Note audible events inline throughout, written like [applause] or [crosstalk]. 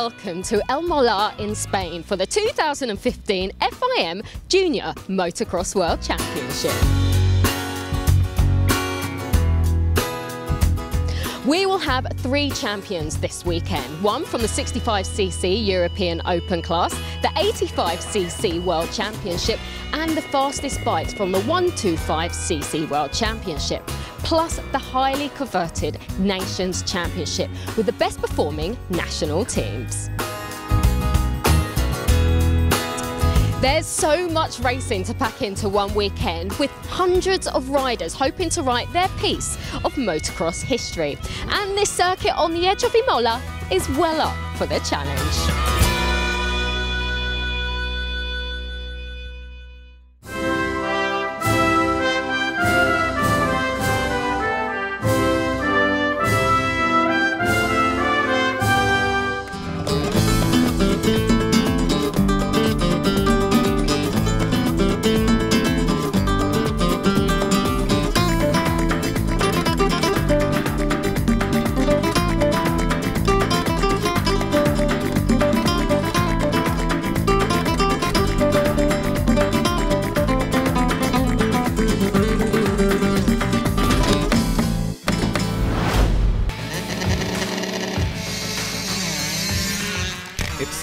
welcome to El Molar in Spain for the 2015 FIM Junior Motocross World Championship. We will have three champions this weekend. One from the 65cc European Open class, the 85cc World Championship, and the fastest bikes from the 125cc World Championship plus the highly coveted Nations Championship with the best performing national teams. There's so much racing to pack into one weekend with hundreds of riders hoping to write their piece of motocross history. And this circuit on the edge of Imola is well up for the challenge.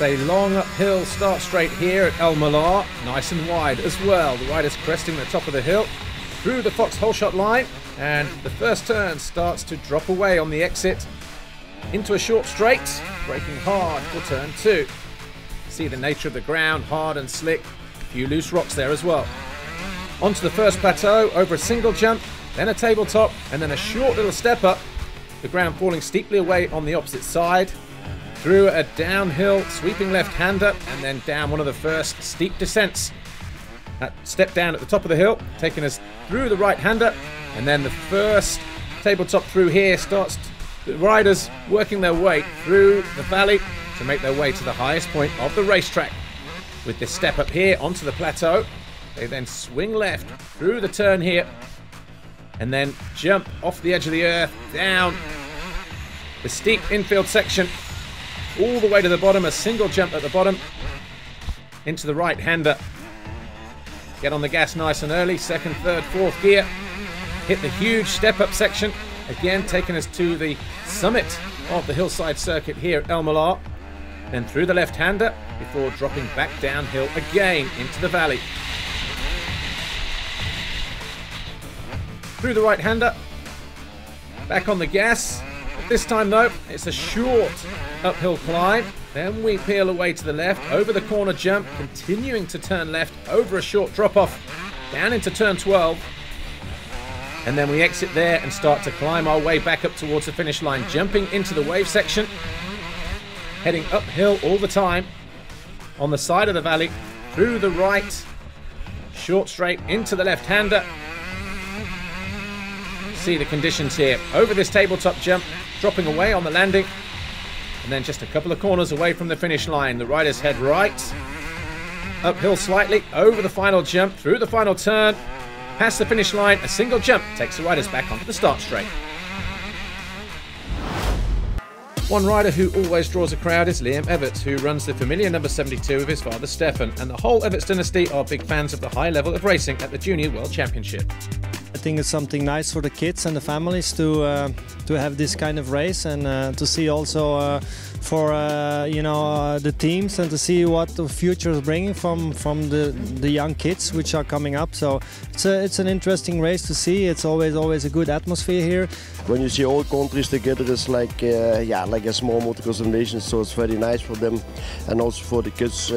A long uphill start straight here at El Molar, nice and wide as well. The rider's cresting the top of the hill through the Fox Holeshot line, and the first turn starts to drop away on the exit into a short straight, braking hard for turn two. See the nature of the ground, hard and slick, a few loose rocks there as well. Onto the first plateau, over a single jump, then a tabletop, and then a short little step up. The ground falling steeply away on the opposite side, through a downhill sweeping left-hander and then down one of the first steep descents. That step down at the top of the hill, taking us through the right-hander and then the first tabletop through here starts the riders working their way through the valley to make their way to the highest point of the racetrack. With this step up here onto the plateau, they then swing left through the turn here and then jump off the edge of the earth down the steep infield section all the way to the bottom, a single jump at the bottom into the right hander. Get on the gas nice and early, second, third, fourth gear. Hit the huge step up section, again taking us to the summit of the hillside circuit here at El Molar. Then through the left hander before dropping back downhill again into the valley. Through the right hander, back on the gas, this time though, it's a short uphill climb. Then we peel away to the left, over the corner jump, continuing to turn left, over a short drop off, down into turn 12. And then we exit there and start to climb our way back up towards the finish line, jumping into the wave section, heading uphill all the time on the side of the valley, through the right, short straight into the left-hander. See the conditions here. Over this tabletop jump, dropping away on the landing. And then just a couple of corners away from the finish line. The riders head right. Uphill slightly, over the final jump, through the final turn. Past the finish line, a single jump takes the riders back onto the start straight. One rider who always draws a crowd is Liam Everts, who runs the familiar number 72 with his father Stefan, and the whole Everts dynasty are big fans of the high level of racing at the Junior World Championship. I think it's something nice for the kids and the families to uh, to have this kind of race and uh, to see also uh, for uh, you know uh, the teams and to see what the future is bringing from from the the young kids which are coming up. So it's a, it's an interesting race to see. It's always always a good atmosphere here. When you see all countries together, it's like uh, yeah like a small motocross nation. So it's very nice for them and also for the kids.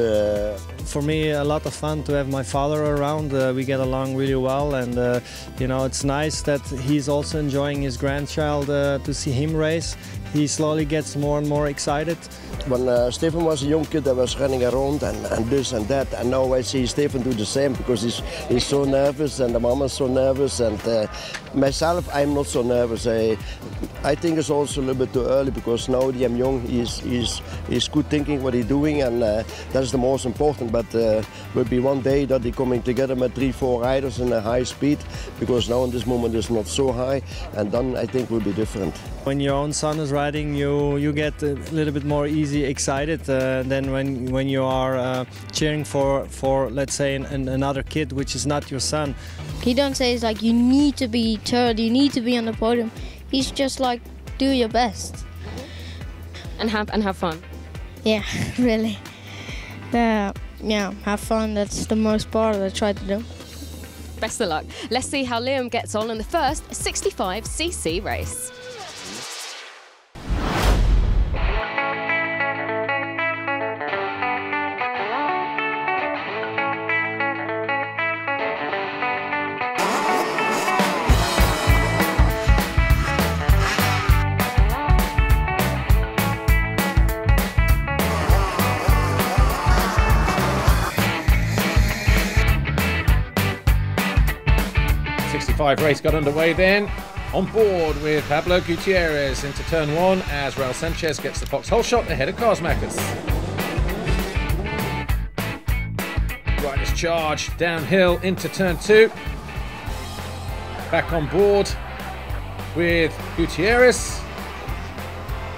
For me, a lot of fun to have my father around. we get along really well, and you know it's nice that he's also enjoying his grandchild to see him race he slowly gets more and more excited. When uh, Stefan was a young kid, I was running around and, and this and that, and now I see Stefan do the same because he's he's so nervous and the mama's so nervous, and uh, myself I'm not so nervous. I I think it's also a little bit too early because now I'm young. He's he's he's good thinking what he's doing, and uh, that's the most important. But uh, will be one day that they're coming together with three, four riders in a high speed because now in this moment it's not so high, and then I think will be different. When your own son is riding, you you get a little little bit more easy excited uh, than when when you are uh, cheering for for let's say an, an, another kid which is not your son. He don't say it's like you need to be third, you need to be on the podium. He's just like do your best. And have and have fun. Yeah, [laughs] really. Uh, yeah, have fun. That's the most part that I try to do. Best of luck. Let's see how Liam gets on in the first 65cc race. Race got underway then. On board with Pablo Gutierrez into turn one as Raul Sanchez gets the Fox Holeshot ahead of Karsmakers. Riders charge downhill into turn two. Back on board with Gutierrez.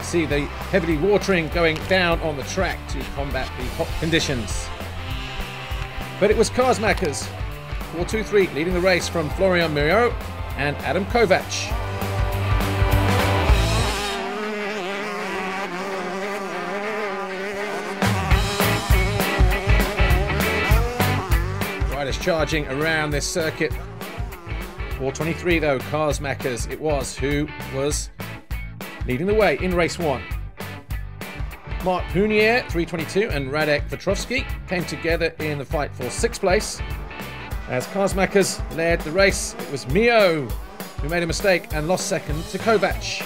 See the heavily watering going down on the track to combat the hot conditions. But it was Karsmakers 4-2-3 leading the race from Florian Miot and Adam Kovac. Riders charging around this circuit. 423 though, cars Karsmakers it was who was leading the way in race one. Mark Hunier, 322, and Radek Vetrovsky came together in the fight for sixth place. As Karsmakers led the race, it was Miot who made a mistake and lost second to Kovac.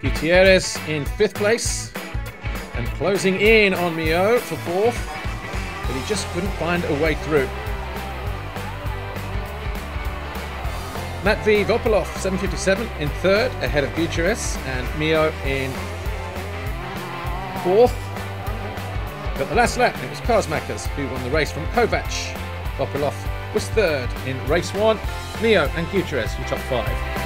Gutierrez in fifth place and closing in on Miot for fourth, but he just couldn't find a way through. Matvey Vopilov, 757 in third, ahead of Gutierrez and Miot in fourth. But the last lap, it was Karsmakers who won the race from Kovac. Vopilov was third in race one. Miot and Gutierrez were top five.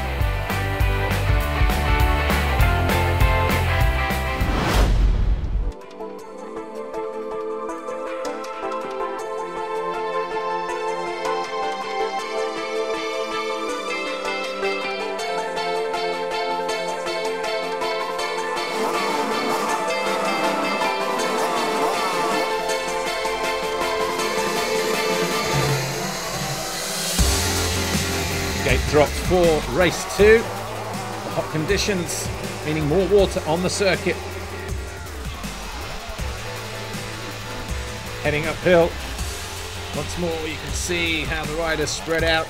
Dropped for race two. The hot conditions meaning more water on the circuit. Heading uphill. Once more you can see how the riders spread out.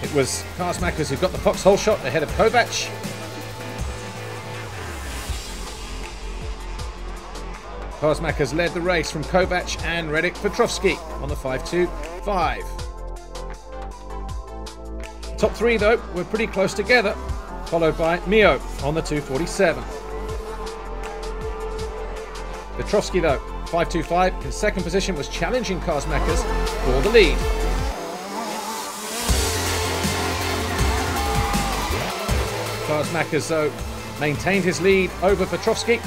It was Karsmakers who got the Fox Holeshot ahead of Kovac. Karsmakers led the race from Kovac and Radek Petrovsky on the 5-2-5. Top three, though, were pretty close together, followed by Miot on the 247. Petrovsky, though, 525 in second position, was challenging Karsmakers for the lead. Karsmakers, though, maintained his lead over Petrovsky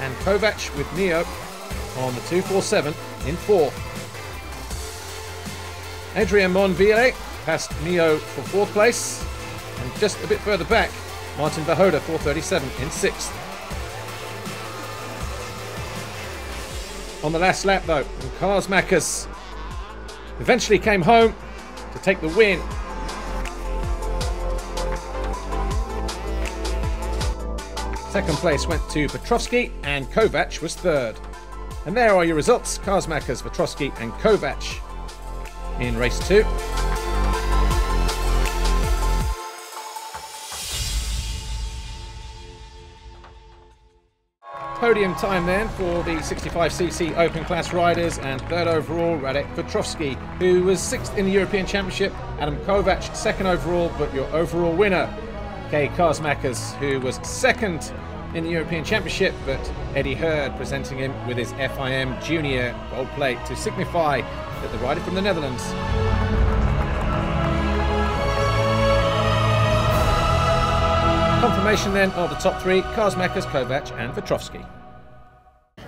and Kovac with Miot on the 247 in fourth. Adrian Monville past Miot for fourth place. And just a bit further back, Martin Vahoda, 437 in sixth. On the last lap though, and Karsmakers eventually came home to take the win. Second place went to Petrovsky and Kovac was third. And there are your results, Karsmakers, Petrovsky and Kovac in race two. Podium time then for the 65cc Open Class riders and third overall Radek Petrovsky, who was sixth in the European Championship. Adam Kovac second overall, but your overall winner, Kay Karsmakers, who was second in the European Championship, but Eddie Hurd presenting him with his FIM Junior gold plate to signify that the rider from the Netherlands Confirmation then are the top three, Karsmakers, Kovac and Vetrovsky.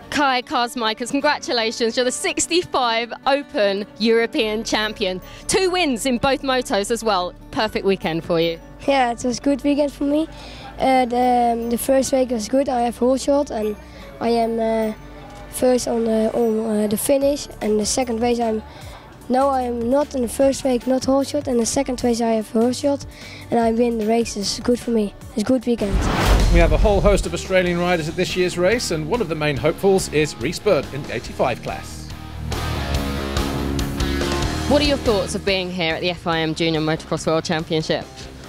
Kay Karsmakers, congratulations. You're the 65 Open European champion. Two wins in both motos as well. Perfect weekend for you. Yeah, it was a good weekend for me. Uh, the, um, the first week was good. I have holeshot and I am uh, first on the, on uh, the finish. And the second race I'm no, I am not in the first week, not holeshot. And the second race, I have holeshot, and I win the race. It's good for me. It's a good weekend. We have a whole host of Australian riders at this year's race, and one of the main hopefuls is Reece Bird in the 85 class. What are your thoughts of being here at the FIM Junior Motocross World Championship?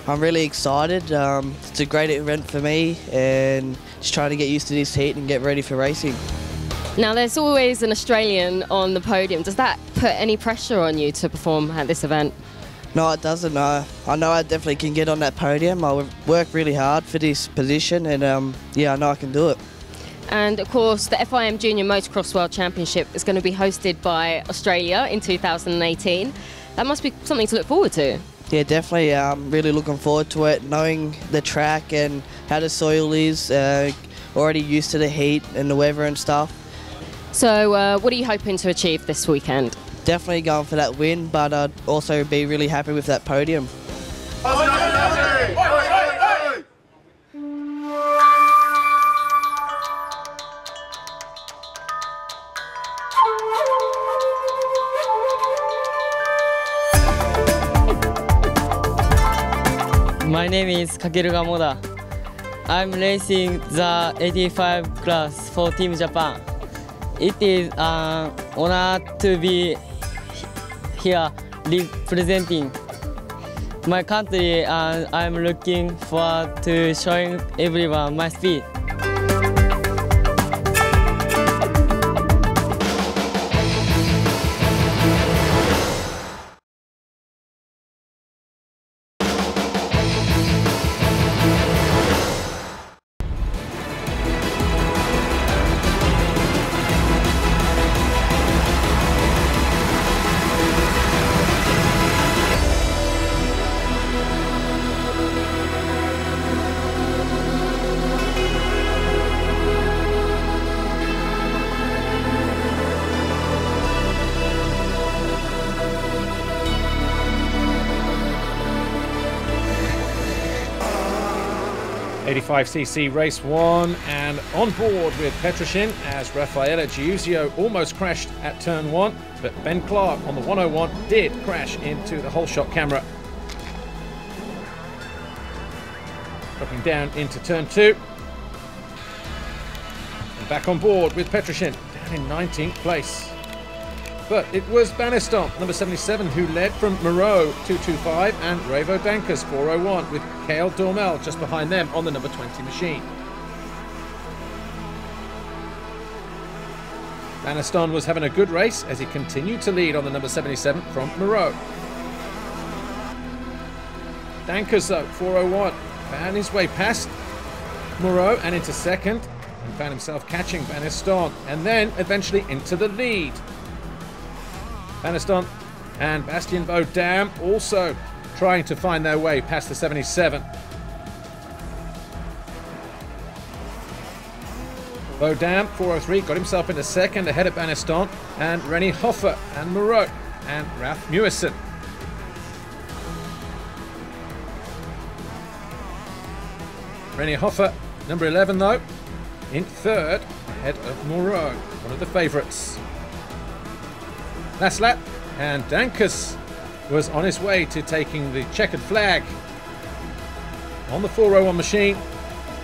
I'm really excited. Um, it's a great event for me, and just trying to get used to this heat and get ready for racing. Now, there's always an Australian on the podium. Does that put any pressure on you to perform at this event? No, it doesn't. Uh, I know I definitely can get on that podium. I work really hard for this position, and um, yeah, I know I can do it. And of course, the FIM Junior Motocross World Championship is going to be hosted by Australia in 2018. That must be something to look forward to. Yeah, definitely. I'm um, really looking forward to it. Knowing the track and how the soil is, uh, already used to the heat and the weather and stuff. So, uh, what are you hoping to achieve this weekend? Definitely going for that win, but I'd also be really happy with that podium. My name is Kakeru Gamoda. I'm racing the 85 class for Team Japan. It is an honor to be here representing my country and I'm looking forward to showing everyone my speed. 85cc race one and on board with Petroshin as Raffaele Giuzio almost crashed at turn one, but Ben Clark on the 101 did crash into the holeshot camera. Dropping down into turn two. And back on board with Petroshin down in 19th place. But it was Baneston, number 77, who led from Moreau 225 and Raivo Dankers 401 with Kale Dormel just behind them on the number 20 machine. Baneston was having a good race as he continued to lead on the number 77 from Moreau. Dankers though, 401, found his way past Moreau and into second and found himself catching Baneston and then eventually into the lead. Baneston and Bastien Baudin also trying to find their way past the 77. Baudin, 403, got himself into second ahead of Baneston and Rennie Hoffer and Moreau and Ralph Mewison. Rennie Hoffer, number 11 though, in third ahead of Moreau, one of the favourites. Last lap, and Dankers was on his way to taking the checkered flag. On the 401 machine,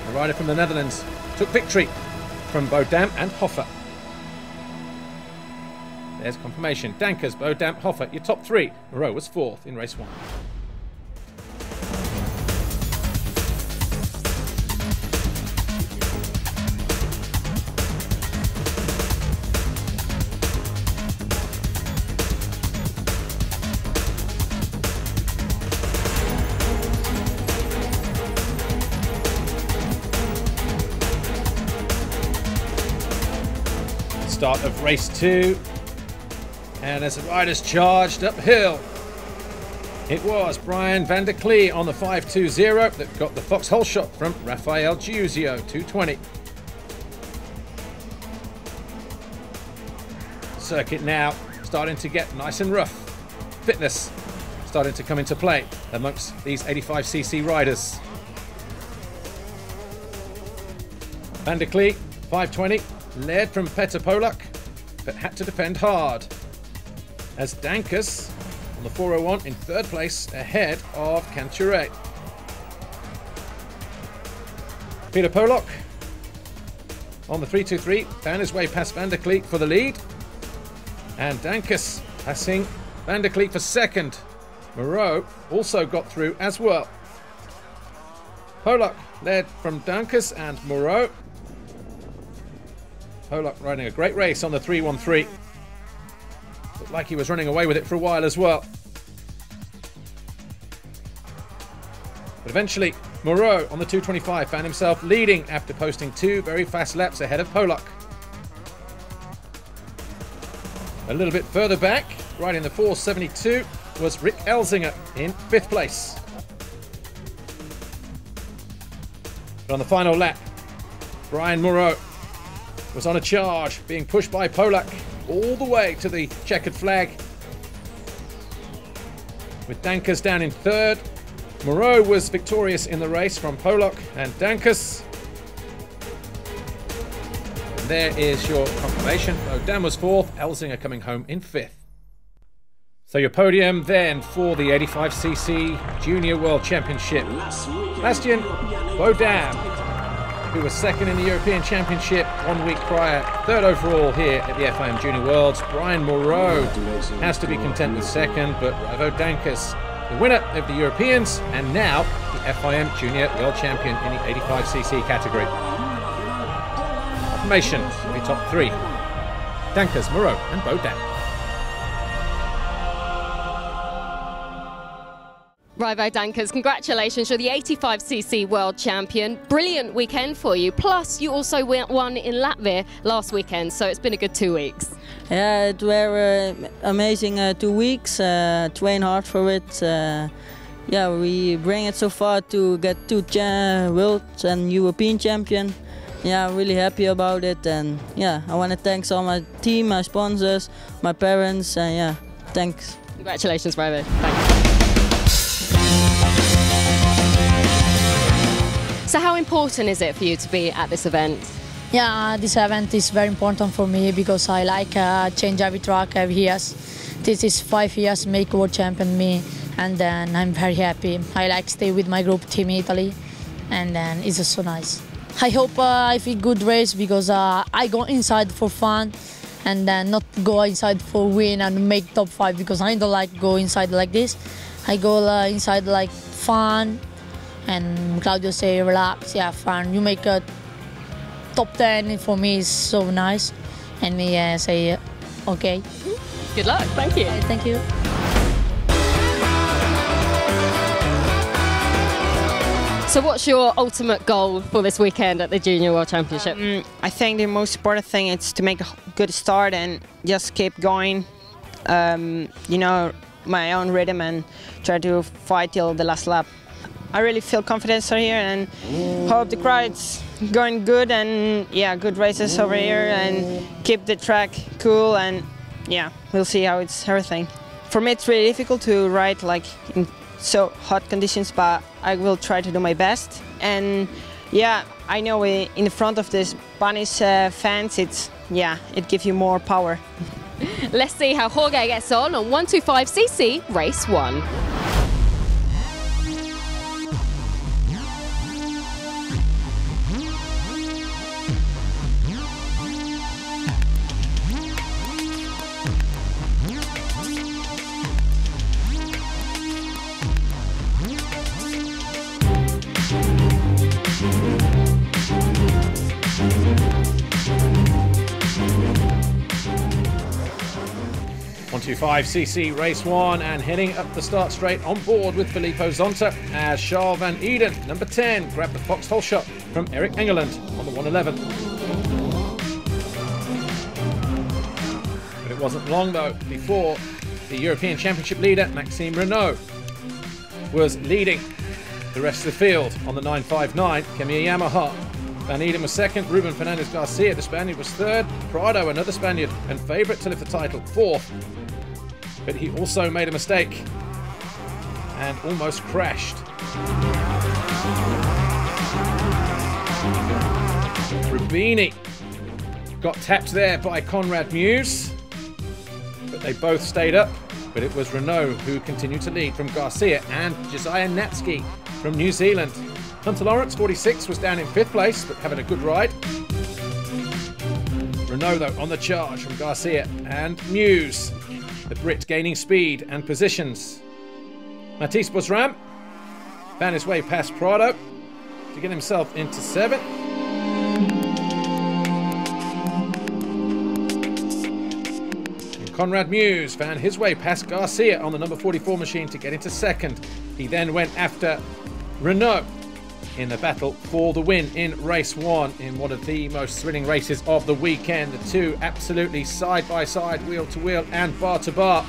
the rider from the Netherlands took victory from Baudin and Hoffer. There's confirmation. Dankers, Baudin, Hoffer, your top three. Moreau was fourth in race one. Start of race two. And as the riders charged uphill, it was Brian van der Klee on the 520 that got the Fox Holeshot from Rafael Giuzio, 220. Circuit now starting to get nice and rough. Fitness starting to come into play amongst these 85cc riders. Van der Klee, 520, led from Peter Polak, but had to defend hard. As Dankers on the 401 in third place ahead of Canture. Peter Polak on the 323 found his way past Van der Klee for the lead. And Dankers passing Van der Klee for second. Moreau also got through as well. Polak led from Dankers and Moreau. Polak riding a great race on the 313. Looked like he was running away with it for a while as well. But eventually, Moreau on the 225 found himself leading after posting two very fast laps ahead of Polak. A little bit further back, riding the 472, was Rick Elzinga in fifth place. But on the final lap, Brian Moreau was on a charge, being pushed by Polak all the way to the checkered flag. With Dankers down in third, Moreau was victorious in the race from Polak and Dankers. And there is your confirmation. Oh, Odan was fourth, Elzinga coming home in fifth. So your podium then for the 85cc Junior World Championship. Bastien Baudin, who was second in the European Championship one week prior, third overall here at the FIM Junior Worlds. Brian Moreau has to be content with second, but Raivo Dankers, the winner of the Europeans, and now the FIM Junior World Champion in the 85cc category. Confirmation of the top three. Dankers, Moreau, and Baudin. Raivo Dankers, congratulations. You're the 85cc world champion. Brilliant weekend for you. Plus, you also won in Latvia last weekend, so it's been a good two weeks. Yeah, it were uh, amazing uh, two weeks. Uh, train hard for it. Uh, yeah, we bring it so far to get two world and European champion. Yeah, I'm really happy about it, and yeah, I want to thank all my team, my sponsors, my parents, and yeah, thanks. Congratulations, Raivo. So how important is it for you to be at this event? Yeah, this event is very important for me because I like uh, change every track every year. This is five years make world champion me and then I'm very happy. I like stay with my group Team Italy and then it's so nice. I hope uh, I feel good race because uh, I go inside for fun and then not go inside for win and make top five because I don't like go inside like this. I go uh, inside like fun and Claudio say relax, yeah, fun. You make a top 10 for me is so nice. And me uh, say okay. Good luck, thank you. Okay, thank you. So what's your ultimate goal for this weekend at the Junior World Championship? Um, I think the most important thing is to make a good start and just keep going. Um, you know, my own rhythm and try to fight till the last lap. I really feel confidence here and hope the crowd's going good and yeah, good races over here and keep the track cool and yeah, we'll see how it's everything. For me, it's really difficult to ride like in so hot conditions, but I will try to do my best. And yeah, I know in the front of this Spanish uh, fans, it's yeah, it gives you more power. [laughs] Let's see how Jorge gets on on 125cc race one. 125cc race one and heading up the start straight on board with Filippo Zonta as Charles Van Eden, number 10, grabbed the Fox Holeshot from Eric Engeland on the 111. But it wasn't long though before the European Championship leader Maxime Renaux was leading the rest of the field on the 959. Kemea Yamaha. Van Eden was second. Ruben Fernandez Garcia, the Spaniard, was third. Prado, another Spaniard and favourite to lift the title, fourth. But he also made a mistake and almost crashed. Rubini got tapped there by Conrad Mewse, but they both stayed up. But it was Renaux who continued to lead from Garcia and Josiah Natzke from New Zealand. Hunter Lawrence, 46, was down in fifth place, but having a good ride. Renaux, though, on the charge from Garcia and Mewse. The Brit gaining speed and positions. Mathys Boisramé found his way past Prado to get himself into seventh. And Conrad Mewse found his way past Garcia on the number 44 machine to get into second. He then went after Renaux in the battle for the win in race one in one of the most thrilling races of the weekend. The two absolutely side by side, wheel to wheel, and bar to bar.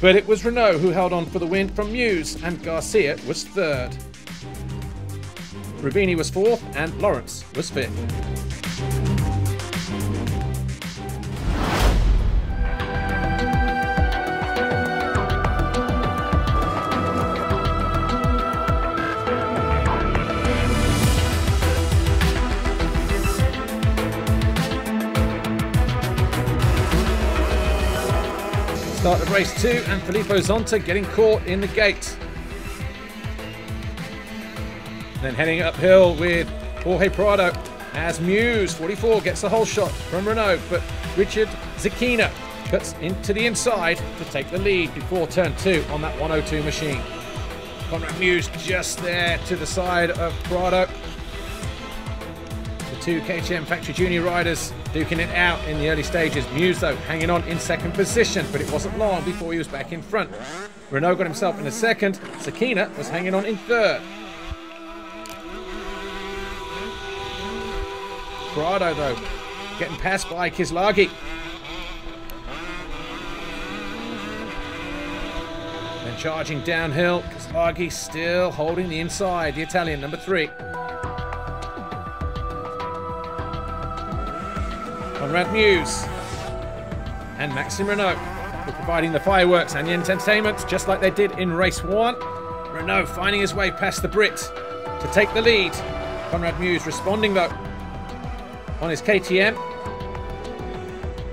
But it was Renaux who held on for the win from Mewse, and Garcia was third. Rubini was fourth, and Lawrence was fifth. Start of race two, and Filippo Zonta getting caught in the gate. Then heading uphill with Jorge Prado as Mewse, 44, gets the holeshot from Renaux, but Richard Zakina cuts into the inside to take the lead before turn two on that 102 machine. Conrad Mewse just there to the side of Prado. The two KTM Factory Junior riders duking it out in the early stages. Mewse, though, hanging on in second position, but it wasn't long before he was back in front. Renaux got himself in a second. Sakina was hanging on in third. Prado, though, getting passed by Kislagi. And charging downhill, Kislagi still holding the inside, the Italian, number three. Conrad Mewse and Maxime Renaux were providing the fireworks and the entertainment just like they did in race one. Renaux finding his way past the Brit to take the lead. Conrad Mewse responding though on his KTM.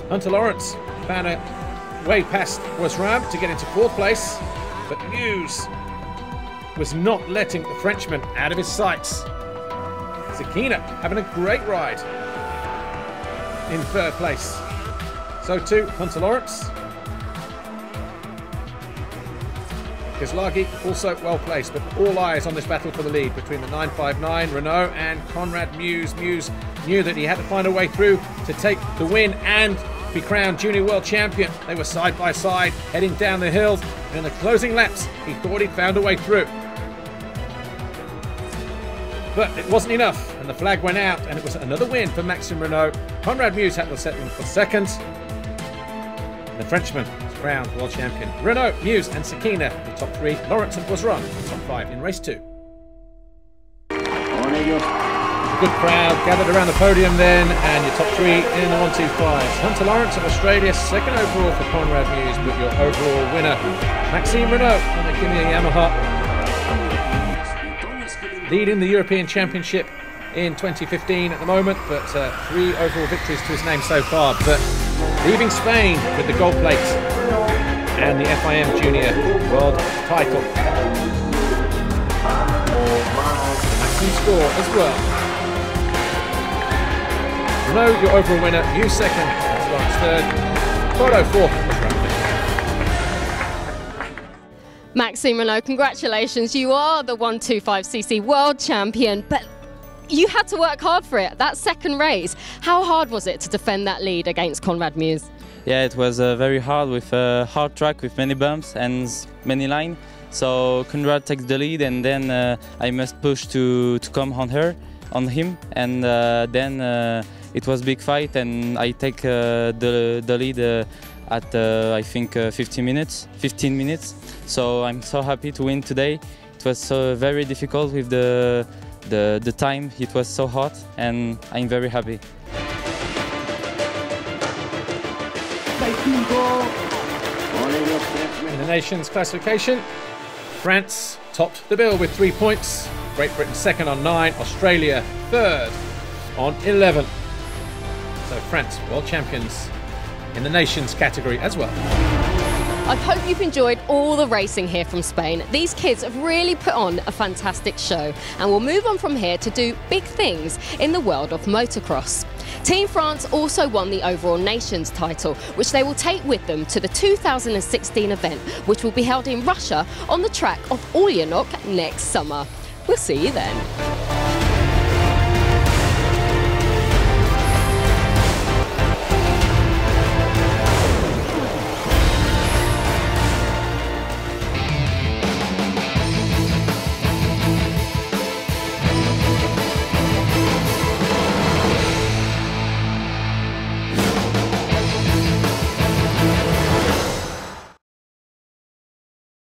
Hunter Lawrence found a way past Boisramé to get into fourth place, but Mewse was not letting the Frenchman out of his sights. Zakina having a great ride in third place. So too, Hunter Lawrence. Kislagi also well placed, but all eyes on this battle for the lead between the 959 Renaux and Conrad Mewse. Mewse knew that he had to find a way through to take the win and be crowned Junior World Champion. They were side by side, heading down the hills, and in the closing laps, he thought he'd found a way through. But it wasn't enough, the flag went out, and it was another win for Maxime Renaux. Conrad had to settle for second. The Frenchman was crowned world champion. Renaux, Mewse, and Sakina, the top three. Lawrence and Boisramé, the top five in race two. A good crowd gathered around the podium then, and your top three in the 125. Hunter Lawrence of Australia, second overall for Conrad Mewse, but your overall winner, Maxime Renaux on the Kemea Yamaha leading the European Championship in 2015 at the moment, but uh, three overall victories to his name so far. But leaving Spain with the gold plate and the FIM Junior World title. Maximum score as well. Renaux, your overall winner, you second, Lawrence third, Prado fourth, Maxime Renaux, congratulations. You are the 125cc world champion, but you had to work hard for it. That second race, how hard was it to defend that lead against Conrad Mewse? Yeah, it was uh, very hard with a hard track with many bumps and many lines. So Conrad takes the lead, and then uh, I must push to, to come on her, on him, and uh, then uh, it was big fight, and I take uh, the the lead uh, at uh, I think uh, 15 minutes. 15 minutes. So I'm so happy to win today. It was uh, very difficult with the, the the time. It was so hot, and I'm very happy. In the nations classification, France topped the bill with three points. Great Britain second on nine. Australia third on 11. So France, world champions in the nations category as well. I hope you've enjoyed all the racing here from Spain. These kids have really put on a fantastic show, and we'll move on from here to do big things in the world of motocross. Team France also won the overall nations title, which they will take with them to the 2016 event, which will be held in Russia on the track of Orlyonok next summer. We'll see you then.